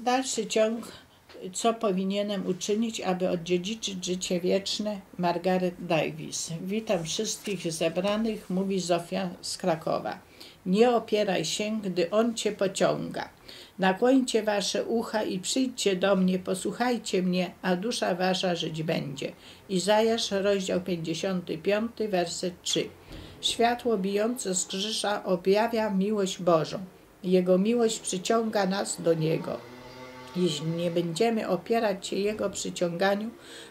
Dalszy ciąg, co powinienem uczynić, aby odziedziczyć życie wieczne, Margaret Davis. Witam wszystkich zebranych, mówi Zofia z Krakowa. Nie opieraj się, gdy on cię pociąga. Nakłońcie wasze ucha i przyjdźcie do mnie, posłuchajcie mnie, a dusza wasza żyć będzie. Izajasz, rozdział 55, werset 3. Światło bijące z krzyża objawia miłość Bożą. Jego miłość przyciąga nas do Niego. Jeśli nie będziemy opierać się Jego przyciąganiu,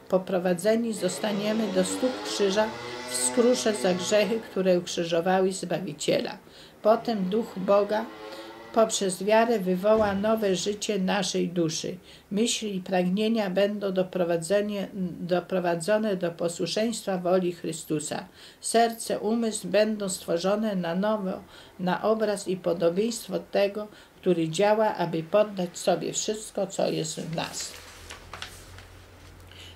poprowadzeni zostaniemy do stóp krzyża w skrusze za grzechy, które ukrzyżowały Zbawiciela. Potem Duch Boga poprzez wiarę wywoła nowe życie naszej duszy. Myśli i pragnienia będą doprowadzone do posłuszeństwa woli Chrystusa. Serce, umysł będą stworzone na nowo, na obraz i podobieństwo tego, który działa, aby poddać sobie wszystko, co jest w nas.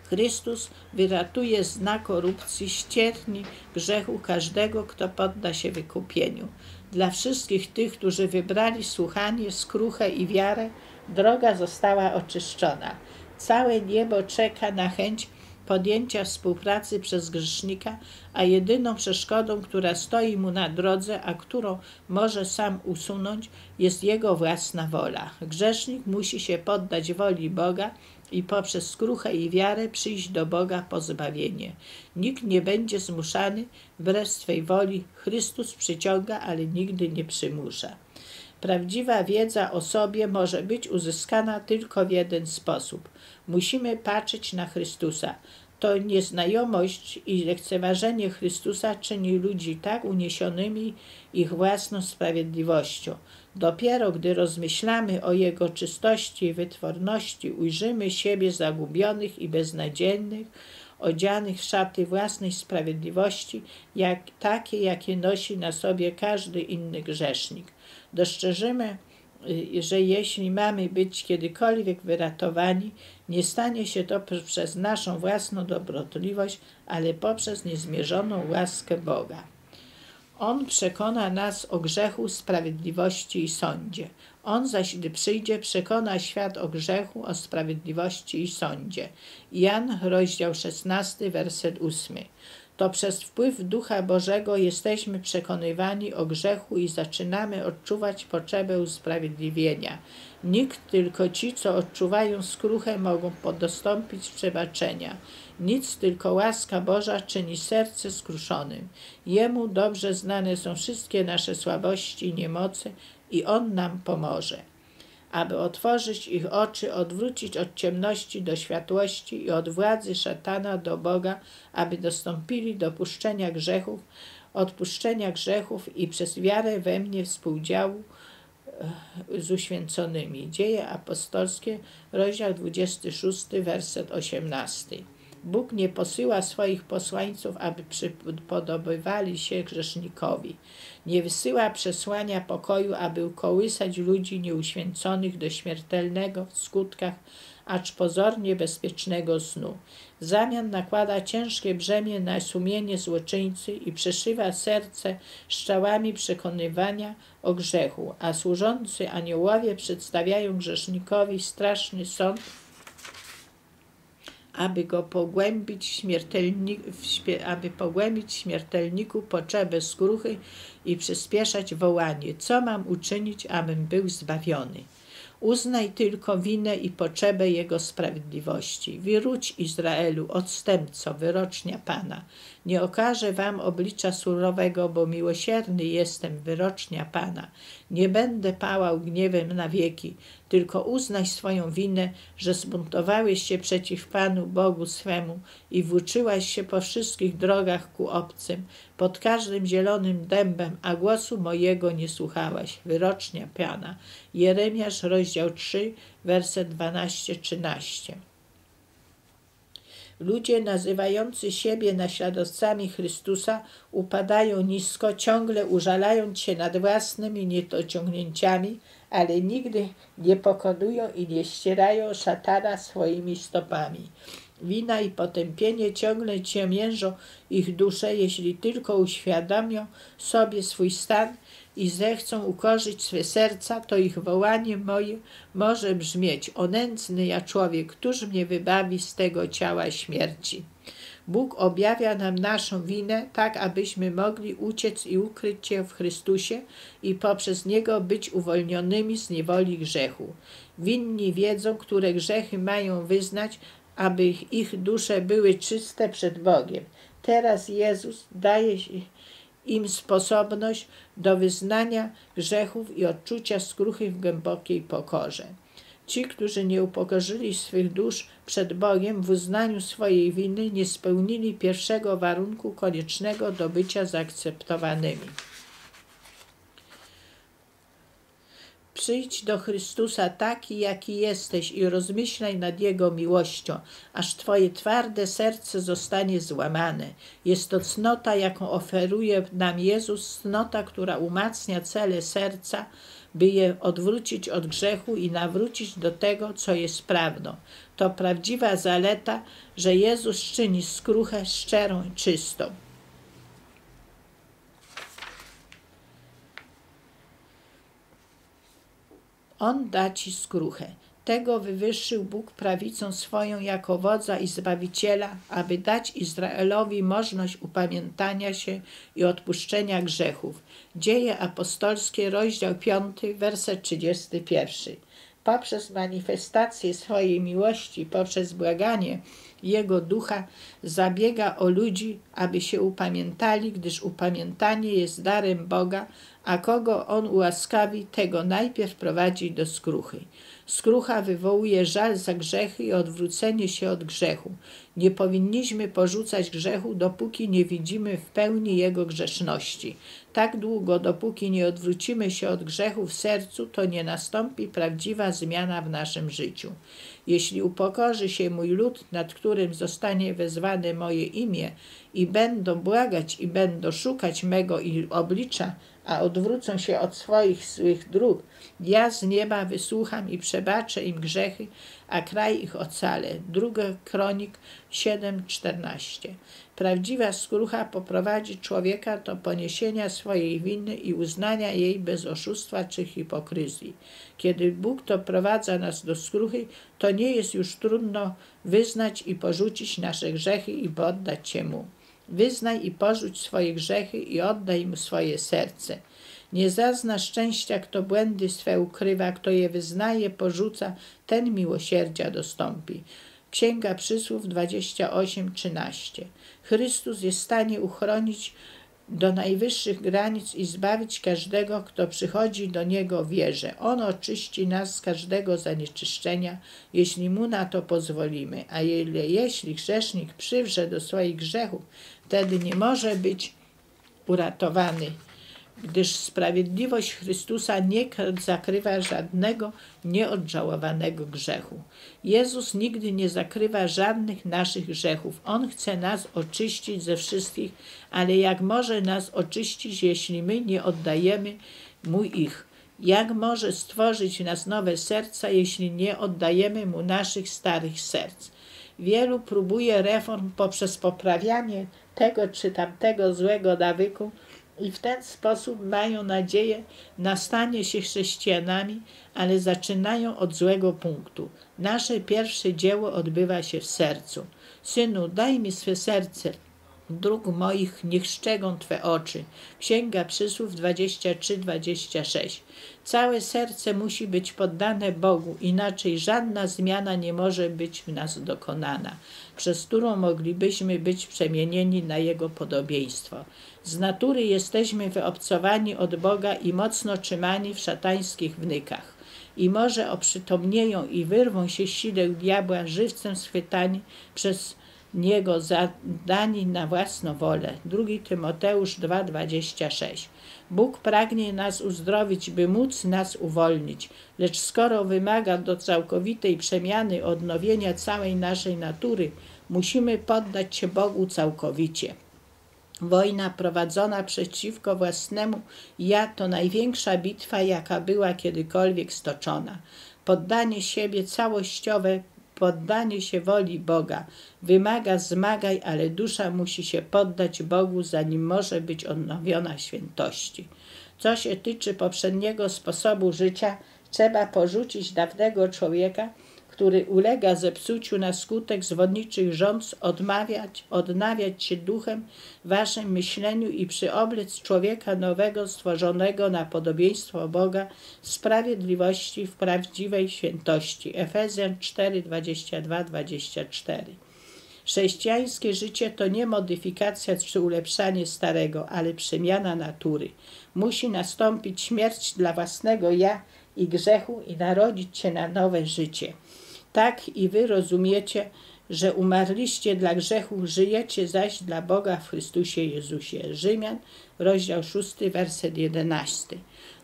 Chrystus wyratuje z korupcji, ścierni grzechu każdego, kto podda się wykupieniu. Dla wszystkich tych, którzy wybrali słuchanie, skruchę i wiarę, droga została oczyszczona. Całe niebo czeka na chęć podjęcia współpracy przez grzesznika, a jedyną przeszkodą, która stoi mu na drodze, a którą może sam usunąć, jest jego własna wola. Grzesznik musi się poddać woli Boga i poprzez skruchę i wiarę przyjść do Boga po zbawienie. Nikt nie będzie zmuszany wbrew swej woli. Chrystus przyciąga, ale nigdy nie przymusza. Prawdziwa wiedza o sobie może być uzyskana tylko w jeden sposób. Musimy patrzeć na Chrystusa. To nieznajomość i lekceważenie Chrystusa czyni ludzi tak uniesionymi ich własną sprawiedliwością. Dopiero gdy rozmyślamy o Jego czystości i wytworności, ujrzymy siebie zagubionych i beznadziejnych, odzianych w szaty własnej sprawiedliwości, jak, takie, jakie nosi na sobie każdy inny grzesznik. Dostrzeżymy, że jeśli mamy być kiedykolwiek wyratowani, nie stanie się to przez naszą własną dobrotliwość, ale poprzez niezmierzoną łaskę Boga. On przekona nas o grzechu, sprawiedliwości i sądzie. On zaś, gdy przyjdzie, przekona świat o grzechu, o sprawiedliwości i sądzie. Jan, rozdział 16, werset 8 to przez wpływ Ducha Bożego jesteśmy przekonywani o grzechu i zaczynamy odczuwać potrzebę usprawiedliwienia. Nikt, tylko ci, co odczuwają skruchę, mogą podostąpić przebaczenia. Nic, tylko łaska Boża czyni serce skruszonym. Jemu dobrze znane są wszystkie nasze słabości i niemoce i On nam pomoże aby otworzyć ich oczy, odwrócić od ciemności do światłości i od władzy szatana do Boga, aby dostąpili dopuszczenia grzechów, odpuszczenia grzechów i przez wiarę we mnie współdziału e, z uświęconymi. Dzieje apostolskie, rozdział 26, werset 18. Bóg nie posyła swoich posłańców, aby przypodobywali się grzesznikowi. Nie wysyła przesłania pokoju, aby ukołysać ludzi nieuświęconych do śmiertelnego w skutkach, acz pozornie bezpiecznego snu. W zamian nakłada ciężkie brzemię na sumienie złoczyńcy i przeszywa serce szczałami przekonywania o grzechu, a służący aniołowie przedstawiają grzesznikowi straszny sąd, aby go pogłębić, śmiertelnik, aby pogłębić śmiertelniku potrzebę skruchy i przyspieszać wołanie, co mam uczynić, abym był zbawiony. Uznaj tylko winę i potrzebę Jego sprawiedliwości. Wyróć Izraelu, odstępco, wyrocznia Pana. Nie okażę wam oblicza surowego, bo miłosierny jestem, wyrocznia Pana. Nie będę pałał gniewem na wieki, tylko uznaj swoją winę, że zbuntowałeś się przeciw Panu Bogu swemu i włóczyłaś się po wszystkich drogach ku obcym, pod każdym zielonym dębem, a głosu mojego nie słuchałaś. Wyrocznia Pana. Jeremiasz, rozdział 3, werset 12-13. Ludzie nazywający siebie naśladowcami Chrystusa upadają nisko, ciągle użalając się nad własnymi niedociągnięciami, ale nigdy nie pokonują i nie ścierają szatana swoimi stopami. Wina i potępienie ciągle ciemiężą ich duszę, jeśli tylko uświadomią sobie swój stan i zechcą ukorzyć swe serca, to ich wołanie moje może brzmieć: O nędzny ja człowiek, któż mnie wybawi z tego ciała śmierci? Bóg objawia nam naszą winę, tak abyśmy mogli uciec i ukryć się w Chrystusie i poprzez Niego być uwolnionymi z niewoli grzechu. Winni wiedzą, które grzechy mają wyznać, aby ich dusze były czyste przed Bogiem. Teraz Jezus daje im sposobność do wyznania grzechów i odczucia skruchy w głębokiej pokorze. Ci, którzy nie upokorzyli swych dusz przed Bogiem w uznaniu swojej winy, nie spełnili pierwszego warunku koniecznego do bycia zaakceptowanymi. Przyjdź do Chrystusa taki, jaki jesteś i rozmyślaj nad Jego miłością, aż Twoje twarde serce zostanie złamane. Jest to cnota, jaką oferuje nam Jezus, cnota, która umacnia cele serca, by je odwrócić od grzechu i nawrócić do tego, co jest prawdą. To prawdziwa zaleta, że Jezus czyni skruchę szczerą i czystą. On da ci skruchę. Tego wywyższył Bóg prawicą swoją jako wodza i zbawiciela, aby dać Izraelowi możliwość upamiętania się i odpuszczenia grzechów. Dzieje apostolskie, rozdział 5, werset 31. Poprzez manifestację swojej miłości, poprzez błaganie Jego ducha, zabiega o ludzi, aby się upamiętali, gdyż upamiętanie jest darem Boga, a kogo On ułaskawi, tego najpierw prowadzi do skruchy. Skrucha wywołuje żal za grzechy i odwrócenie się od grzechu. Nie powinniśmy porzucać grzechu, dopóki nie widzimy w pełni jego grzeszności. Tak długo, dopóki nie odwrócimy się od grzechu w sercu, to nie nastąpi prawdziwa zmiana w naszym życiu. Jeśli upokorzy się mój lud, nad którym zostanie wezwane moje imię, i będą błagać i będą szukać mego oblicza, a odwrócą się od swoich złych dróg, ja z nieba wysłucham i przebaczę im grzechy, a kraj ich ocalę. Druga Kronik 7:14. Prawdziwa skrucha poprowadzi człowieka do poniesienia swojej winy i uznania jej bez oszustwa czy hipokryzji. Kiedy Bóg doprowadza nas do skruchy, to nie jest już trudno wyznać i porzucić nasze grzechy i poddać się Mu. Wyznaj i porzuć swoje grzechy i oddaj Mu swoje serce. Nie zazna szczęścia, kto błędy swe ukrywa, kto je wyznaje, porzuca, ten miłosierdzia dostąpi. Księga Przysłów 28:13. Chrystus jest w stanie uchronić do najwyższych granic i zbawić każdego, kto przychodzi do Niego wierze. On oczyści nas z każdego zanieczyszczenia, jeśli Mu na to pozwolimy. A jeśli grzesznik przywrze do swoich grzechów, wtedy nie może być uratowany gdyż sprawiedliwość Chrystusa nie zakrywa żadnego nieodżałowanego grzechu. Jezus nigdy nie zakrywa żadnych naszych grzechów. On chce nas oczyścić ze wszystkich, ale jak może nas oczyścić, jeśli my nie oddajemy Mu ich? Jak może stworzyć nas nowe serca, jeśli nie oddajemy Mu naszych starych serc? Wielu próbuje reform poprzez poprawianie tego czy tamtego złego nawyku, i w ten sposób mają nadzieję na stanie się chrześcijanami, ale zaczynają od złego punktu. Nasze pierwsze dzieło odbywa się w sercu. Synu, daj mi swe serce, dróg moich niech szczegą Twe oczy. Księga Przysłów 23-26. Całe serce musi być poddane Bogu, inaczej żadna zmiana nie może być w nas dokonana, przez którą moglibyśmy być przemienieni na Jego podobieństwo. Z natury jesteśmy wyobcowani od Boga i mocno trzymani w szatańskich wnykach. I może oprzytomnieją i wyrwą się siłę diabła żywcem schwytani przez niego zadani na własną wolę. 2 Tymoteusz 2,26 Bóg pragnie nas uzdrowić, by móc nas uwolnić, lecz skoro wymaga do całkowitej przemiany, odnowienia całej naszej natury, musimy poddać się Bogu całkowicie. Wojna prowadzona przeciwko własnemu ja to największa bitwa, jaka była kiedykolwiek stoczona. Poddanie siebie całościowe, poddanie się woli Boga wymaga zmagaj, ale dusza musi się poddać Bogu, zanim może być odnowiona świętości. Co się tyczy poprzedniego sposobu życia, trzeba porzucić dawnego człowieka, który ulega zepsuciu na skutek zwodniczych rząd, odmawiać, odnawiać się duchem waszym myśleniu i przyoblec człowieka nowego, stworzonego na podobieństwo Boga, sprawiedliwości w prawdziwej świętości. Efezjan 4, 22, 24. Chrześcijańskie życie to nie modyfikacja czy ulepszanie starego, ale przemiana natury. Musi nastąpić śmierć dla własnego ja i grzechu i narodzić się na nowe życie. Tak i wy rozumiecie, że umarliście dla grzechu, żyjecie zaś dla Boga w Chrystusie Jezusie. Rzymian, rozdział 6, werset 11.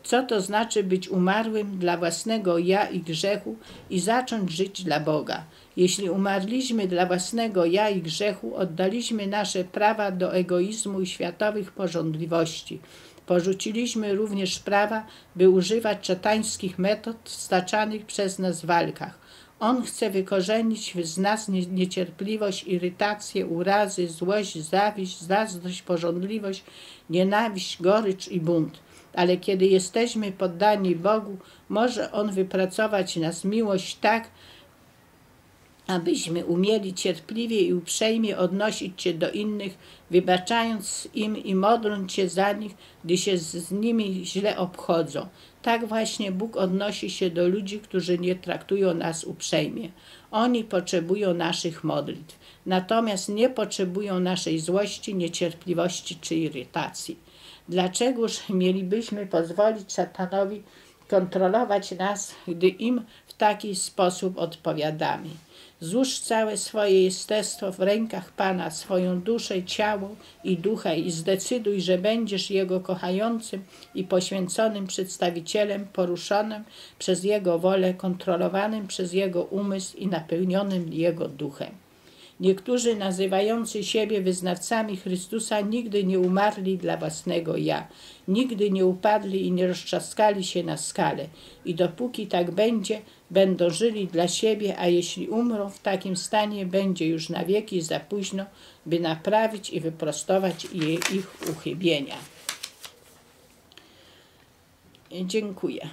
Co to znaczy być umarłym dla własnego ja i grzechu i zacząć żyć dla Boga? Jeśli umarliśmy dla własnego ja i grzechu, oddaliśmy nasze prawa do egoizmu i światowych porządliwości. Porzuciliśmy również prawa, by używać szatańskich metod staczanych przez nas w walkach. On chce wykorzenić z nas niecierpliwość, irytację, urazy, złość, zawiść, zazdrość, porządliwość, nienawiść, gorycz i bunt. Ale kiedy jesteśmy poddani Bogu, może On wypracować nas miłość tak, abyśmy umieli cierpliwie i uprzejmie odnosić się do innych, wybaczając im i modląc się za nich, gdy się z nimi źle obchodzą. Tak właśnie Bóg odnosi się do ludzi, którzy nie traktują nas uprzejmie. Oni potrzebują naszych modlitw, natomiast nie potrzebują naszej złości, niecierpliwości czy irytacji. Dlaczegoż mielibyśmy pozwolić szatanowi kontrolować nas, gdy im w taki sposób odpowiadamy? Złóż całe swoje jestestwo w rękach Pana, swoją duszę, ciało i ducha i zdecyduj, że będziesz Jego kochającym i poświęconym przedstawicielem, poruszonym przez Jego wolę, kontrolowanym przez Jego umysł i napełnionym Jego duchem. Niektórzy nazywający siebie wyznawcami Chrystusa nigdy nie umarli dla własnego ja, nigdy nie upadli i nie roztrzaskali się na skale. I dopóki tak będzie, będą żyli dla siebie, a jeśli umrą w takim stanie, będzie już na wieki za późno, by naprawić i wyprostować ich uchybienia. Dziękuję.